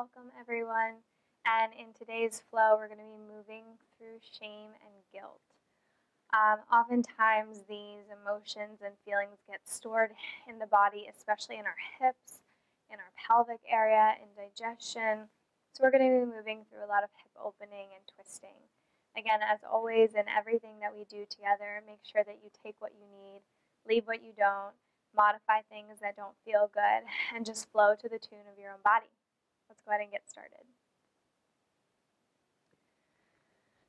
Welcome, everyone. And in today's flow, we're going to be moving through shame and guilt. Um, oftentimes, these emotions and feelings get stored in the body, especially in our hips, in our pelvic area, in digestion. So, we're going to be moving through a lot of hip opening and twisting. Again, as always, in everything that we do together, make sure that you take what you need, leave what you don't, modify things that don't feel good, and just flow to the tune of your own body. Let's go ahead and get started.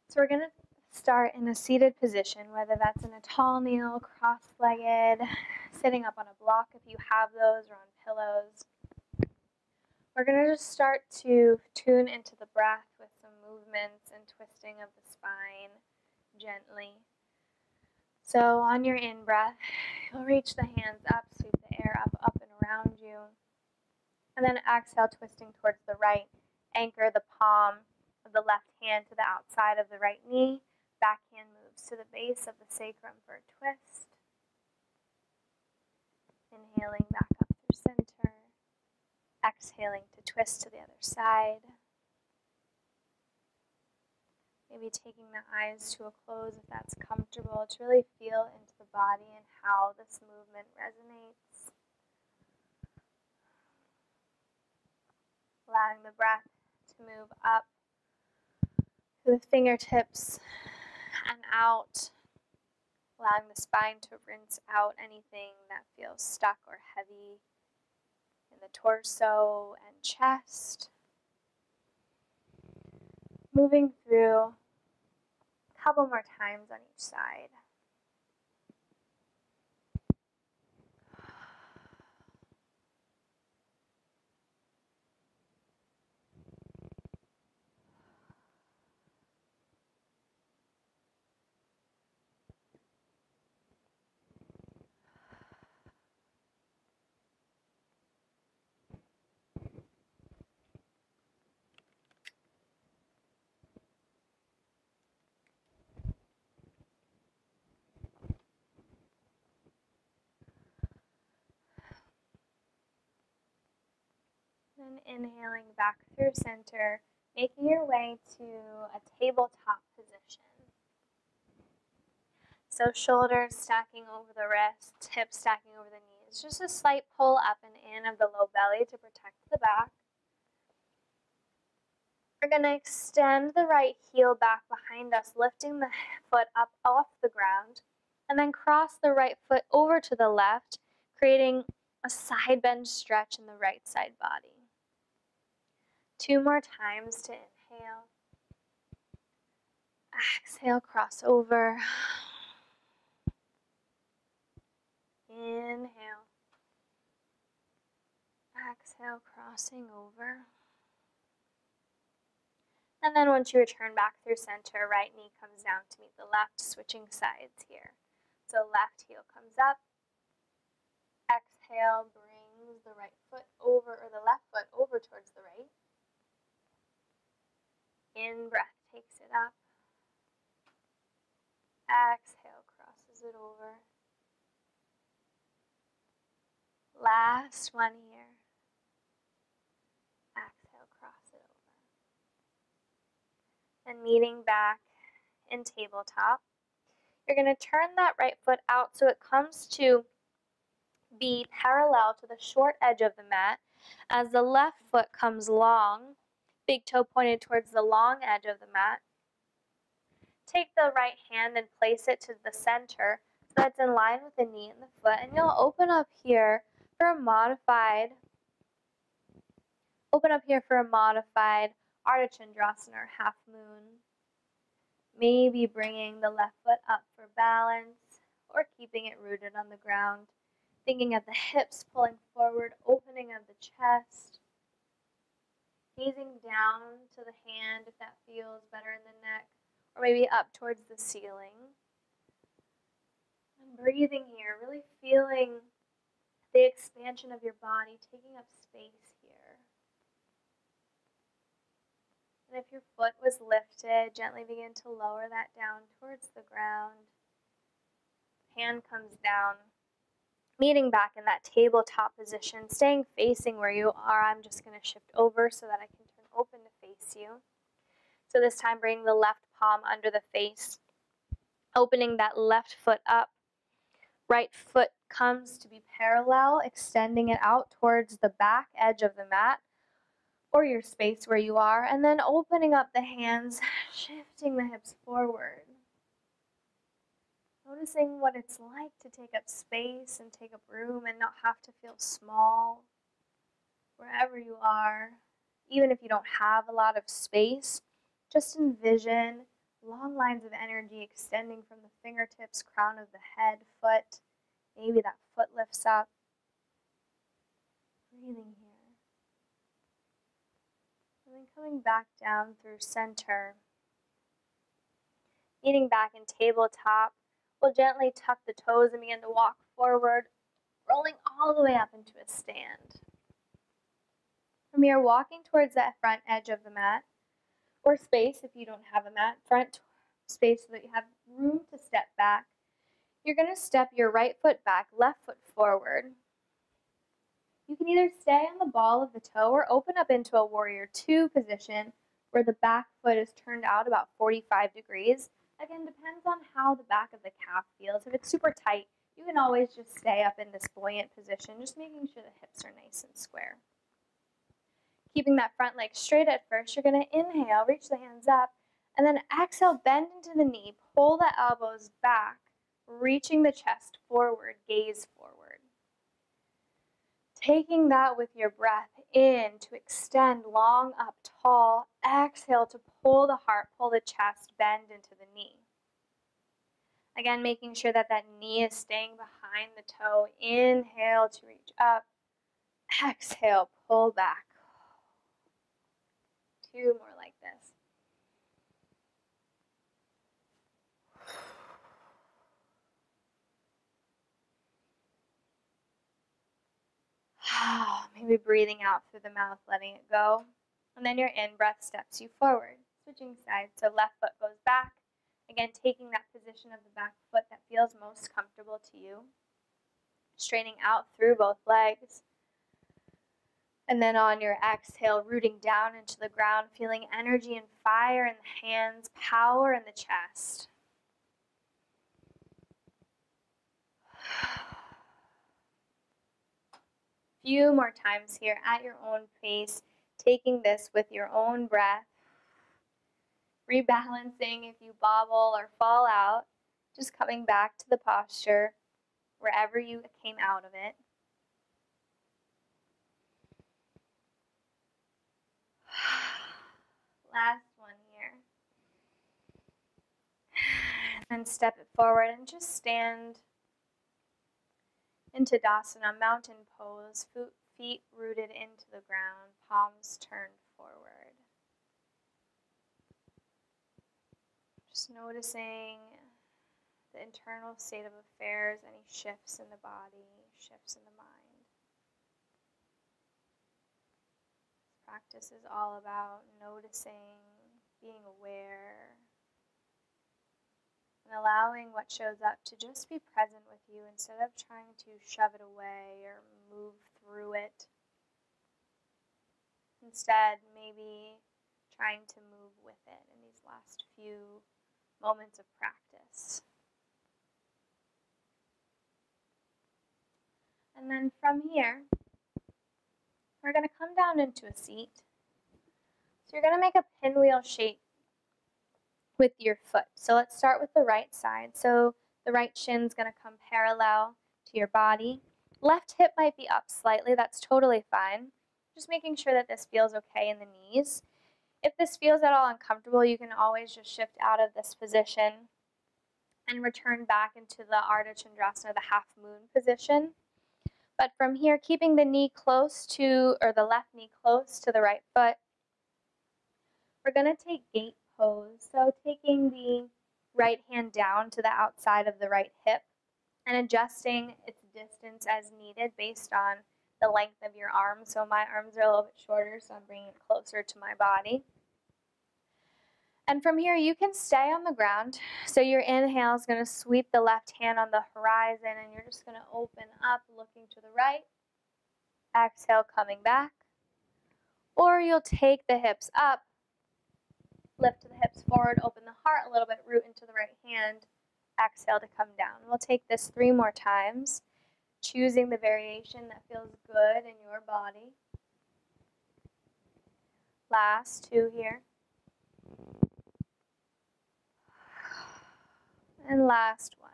So we're going to start in a seated position, whether that's in a tall kneel, cross-legged, sitting up on a block if you have those, or on pillows. We're going to just start to tune into the breath with some movements and twisting of the spine gently. So on your in-breath, you'll reach the hands up, sweep the air up, up and around you. And then exhale, twisting towards the right. Anchor the palm of the left hand to the outside of the right knee. Back hand moves to the base of the sacrum for a twist. Inhaling back up through center. Exhaling to twist to the other side. Maybe taking the eyes to a close if that's comfortable to really feel into the body and how this movement resonates. Allowing the breath to move up to the fingertips and out, allowing the spine to rinse out anything that feels stuck or heavy in the torso and chest. Moving through a couple more times on each side. Inhaling back through center, making your way to a tabletop position. So shoulders stacking over the wrists, hips stacking over the knees. Just a slight pull up and in of the low belly to protect the back. We're going to extend the right heel back behind us, lifting the foot up off the ground, and then cross the right foot over to the left, creating a side bend stretch in the right side body. Two more times to inhale. Exhale, cross over. Inhale. Exhale, crossing over. And then once you return back through center, right knee comes down to meet the left, switching sides here. So left heel comes up. Exhale, brings the right foot over, or the left foot over towards the right. In breath takes it up. Exhale crosses it over. Last one here. Exhale, cross it over. And meeting back in tabletop. You're going to turn that right foot out so it comes to be parallel to the short edge of the mat as the left foot comes long big toe pointed towards the long edge of the mat. Take the right hand and place it to the center so that it's in line with the knee and the foot. And you'll open up here for a modified, open up here for a modified Ardha Chandrasana or half moon. Maybe bringing the left foot up for balance or keeping it rooted on the ground. Thinking of the hips pulling forward, opening of the chest gazing down to the hand if that feels better in the neck, or maybe up towards the ceiling. And breathing here, really feeling the expansion of your body, taking up space here. And if your foot was lifted, gently begin to lower that down towards the ground. Hand comes down. Meeting back in that tabletop position, staying facing where you are. I'm just going to shift over so that I can turn open to face you. So this time, bring the left palm under the face, opening that left foot up. Right foot comes to be parallel, extending it out towards the back edge of the mat or your space where you are, and then opening up the hands, shifting the hips forward. Noticing what it's like to take up space and take up room and not have to feel small wherever you are. Even if you don't have a lot of space, just envision long lines of energy extending from the fingertips, crown of the head, foot. Maybe that foot lifts up. Breathing here. And then coming back down through center. Meeting back in tabletop. We'll gently tuck the toes and begin to walk forward, rolling all the way up into a stand. From here, walking towards that front edge of the mat, or space if you don't have a mat, front space so that you have room to step back. You're going to step your right foot back, left foot forward. You can either stay on the ball of the toe or open up into a warrior two position where the back foot is turned out about 45 degrees Again, depends on how the back of the calf feels. If it's super tight, you can always just stay up in this buoyant position, just making sure the hips are nice and square. Keeping that front leg straight at first, you're going to inhale, reach the hands up, and then exhale, bend into the knee, pull the elbows back, reaching the chest forward, gaze forward. Taking that with your breath in to extend long up tall. Exhale to pull the heart, pull the chest, bend into the knee. Again, making sure that that knee is staying behind the toe. Inhale to reach up. Exhale, pull back. Two more like this. Maybe breathing out through the mouth, letting it go. And then your in breath steps you forward, sides. So left foot goes back. Again, taking that position of the back foot that feels most comfortable to you. Straightening out through both legs. And then on your exhale, rooting down into the ground, feeling energy and fire in the hands, power in the chest. few more times here at your own pace, taking this with your own breath, rebalancing if you bobble or fall out, just coming back to the posture wherever you came out of it. Last one here. And step it forward and just stand into Tadasana, mountain pose, feet rooted into the ground, palms turned forward. Just noticing the internal state of affairs, any shifts in the body, shifts in the mind. This practice is all about noticing, being aware, and allowing what shows up to just be present with you instead of trying to shove it away or move through it. Instead, maybe trying to move with it in these last few moments of practice. And then from here, we're going to come down into a seat. So you're going to make a pinwheel shape with your foot. So let's start with the right side. So the right shin's going to come parallel to your body. Left hip might be up slightly. That's totally fine. Just making sure that this feels okay in the knees. If this feels at all uncomfortable, you can always just shift out of this position and return back into the Ardha Chandrasana, the half moon position. But from here, keeping the knee close to, or the left knee close to the right foot, we're going to take gate pose. So taking the right hand down to the outside of the right hip and adjusting its distance as needed based on the length of your arms. So my arms are a little bit shorter, so I'm bringing it closer to my body. And from here, you can stay on the ground. So your inhale is going to sweep the left hand on the horizon, and you're just going to open up, looking to the right. Exhale, coming back. Or you'll take the hips up, lift the hips forward, open the heart a little bit, root into the right hand. Exhale to come down. We'll take this three more times, choosing the variation that feels good in your body. Last two here. And last one.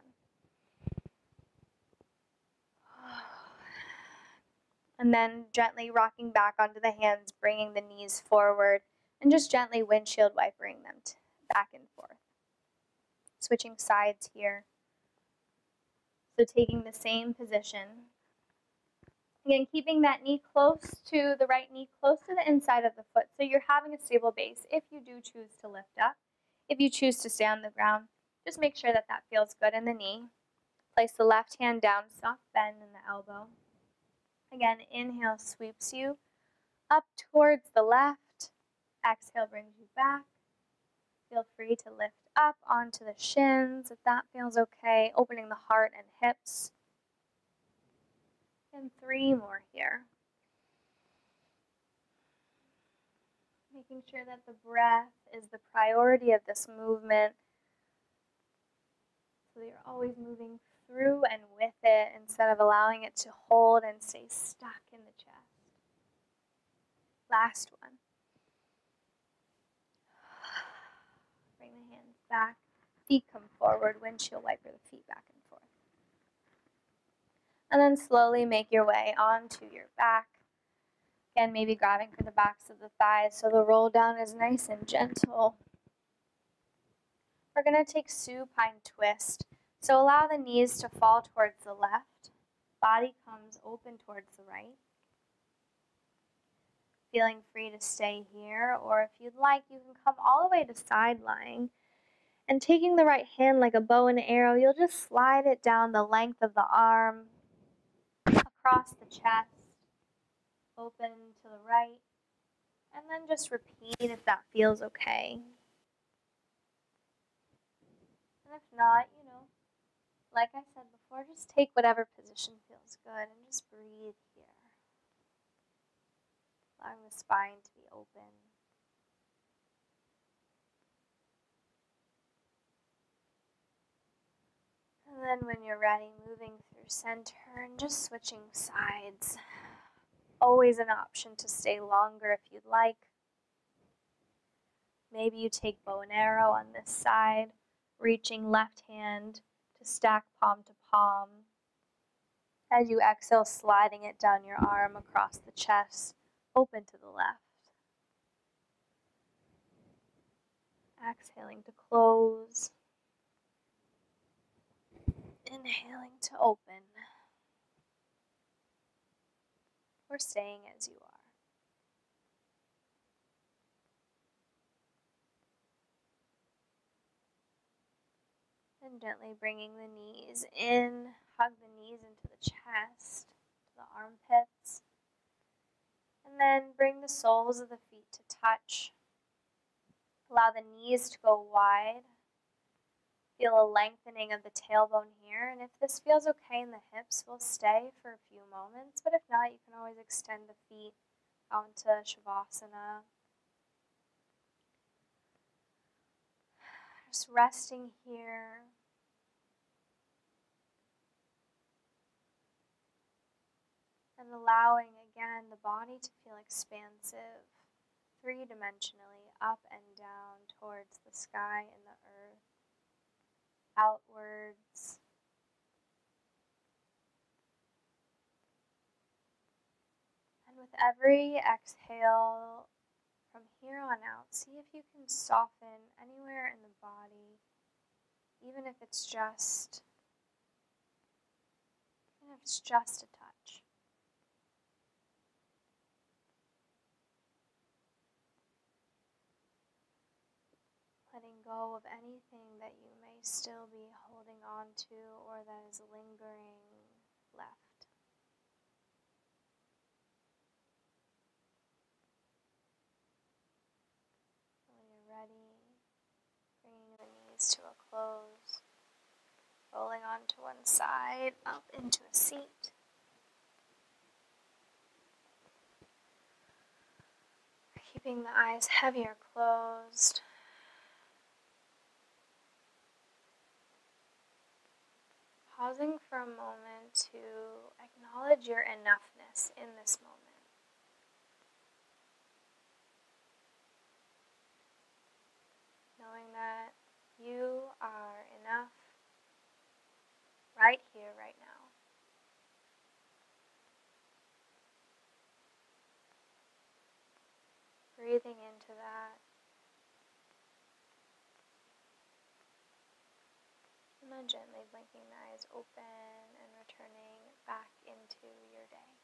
And then gently rocking back onto the hands, bringing the knees forward, and just gently windshield wipering them back and forth. Switching sides here. So taking the same position. Again, keeping that knee close to the right knee, close to the inside of the foot, so you're having a stable base if you do choose to lift up. If you choose to stay on the ground, just make sure that that feels good in the knee. Place the left hand down, soft bend in the elbow. Again, inhale sweeps you up towards the left. Exhale brings you back. Feel free to lift up onto the shins if that feels okay, opening the heart and hips. And three more here. Making sure that the breath is the priority of this movement. So you're always moving through and with it instead of allowing it to hold and stay stuck in the chest. Last one. Bring the hands back, feet come forward, windshield wiper the feet back and forth. And then slowly make your way onto your back. Again, maybe grabbing for the backs of the thighs so the roll down is nice and gentle. We're going to take supine twist. So allow the knees to fall towards the left. Body comes open towards the right. Feeling free to stay here, or if you'd like, you can come all the way to side lying. And taking the right hand like a bow and arrow, you'll just slide it down the length of the arm, across the chest, open to the right, and then just repeat if that feels okay. And if not, you know, like I said before, just take whatever position feels good and just breathe here. Allowing the spine to be open. And then when you're ready, moving through center and just switching sides. Always an option to stay longer if you'd like. Maybe you take bow and arrow on this side, reaching left hand to stack palm to palm. As you exhale, sliding it down your arm across the chest, open to the left. Exhaling to close. Inhaling to open. Or staying as you are. And gently bringing the knees in, hug the knees into the chest, to the armpits. And then bring the soles of the feet to touch. Allow the knees to go wide. Feel a lengthening of the tailbone here. And if this feels okay in the hips, we'll stay for a few moments. But if not, you can always extend the feet out into Shavasana. Just resting here. And allowing again the body to feel expansive, three dimensionally, up and down towards the sky and the earth, outwards. And with every exhale from here on out, see if you can soften anywhere in the body, even if it's just, even if it's just a touch. letting go of anything that you may still be holding on to or that is lingering left. When you're ready, eyes to a close, rolling onto one side, up into a seat. Keeping the eyes heavier closed. Pausing for a moment to acknowledge your enoughness in this moment. Knowing that you are enough right here, right now. Breathing into that. Gently blinking the eyes open and returning back into your day.